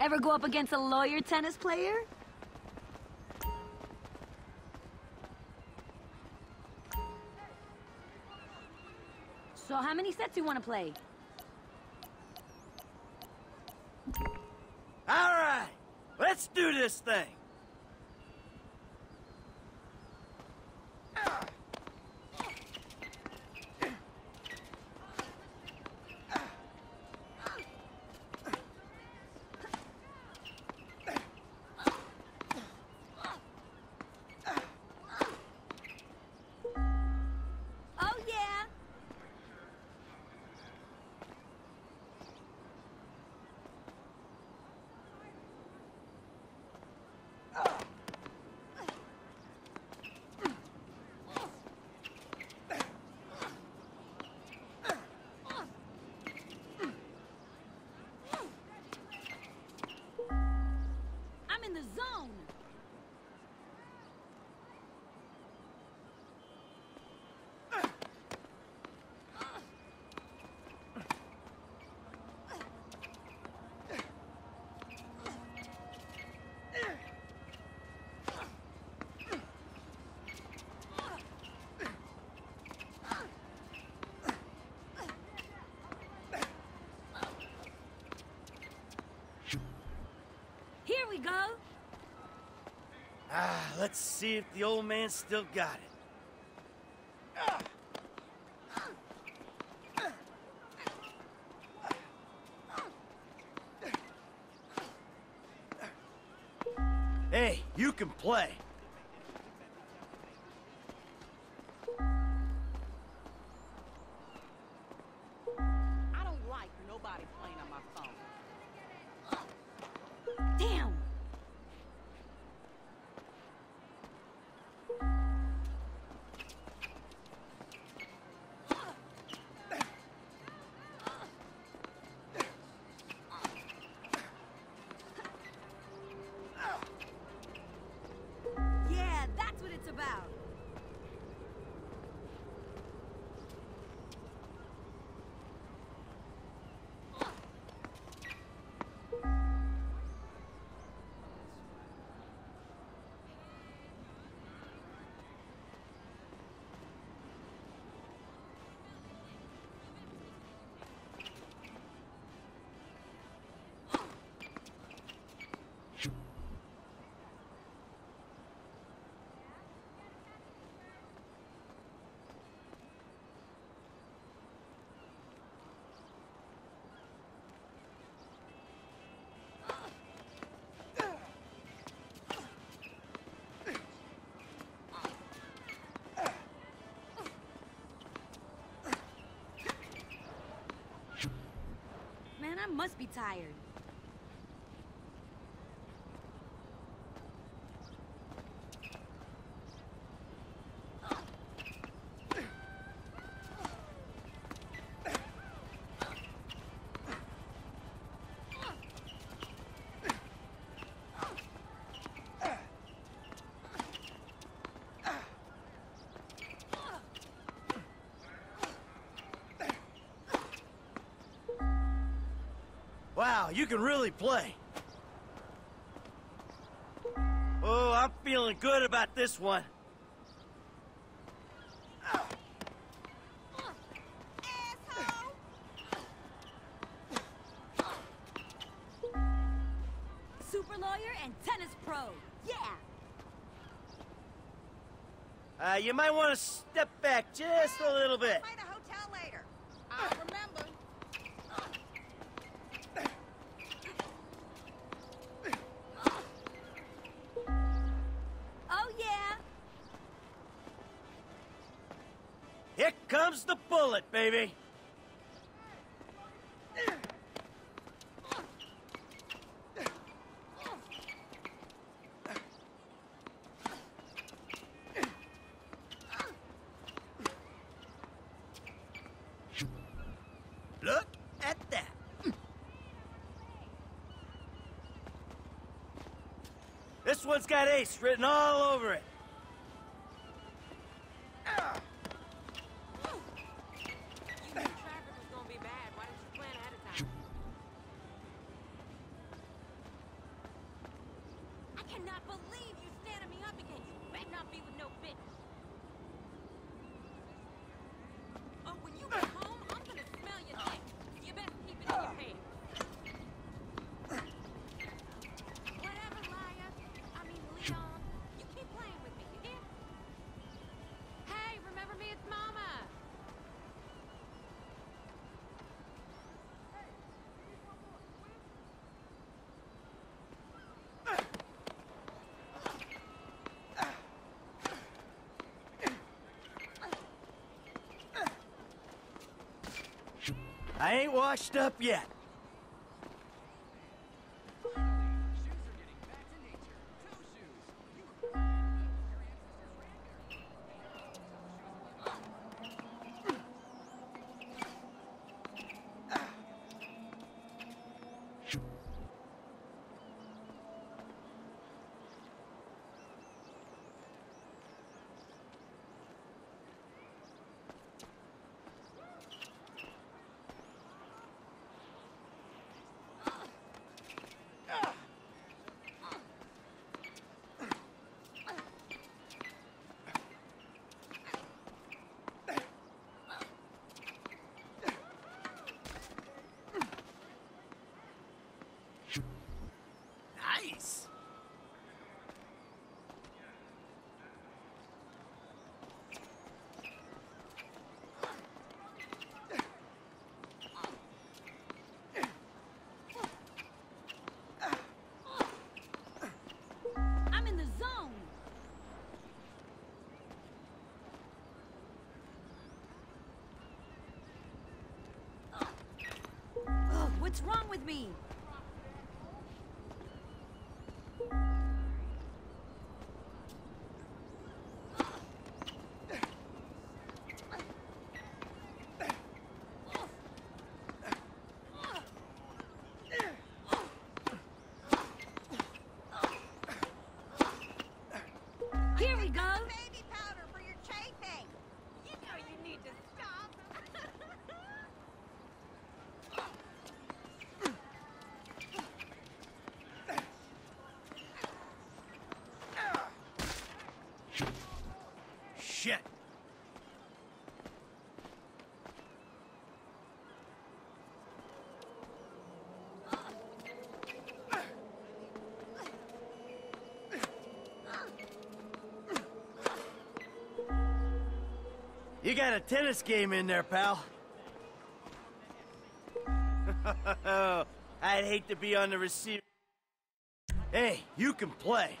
Ever go up against a lawyer tennis player? So how many sets you want to play? All right, let's do this thing. Oh yeah! I'm in the zone! Here we go! Ah, let's see if the old man still got it. Hey, you can play. It's about. Must be tired. Wow, you can really play. Oh, I'm feeling good about this one. Super lawyer and tennis pro. Yeah! Uh, you might want to step back just a little bit. Comes the bullet, baby. Look at that. This one's got ace written all over it. I ain't washed up yet. What's wrong with me? You got a tennis game in there, pal. I'd hate to be on the receiver. Hey, you can play.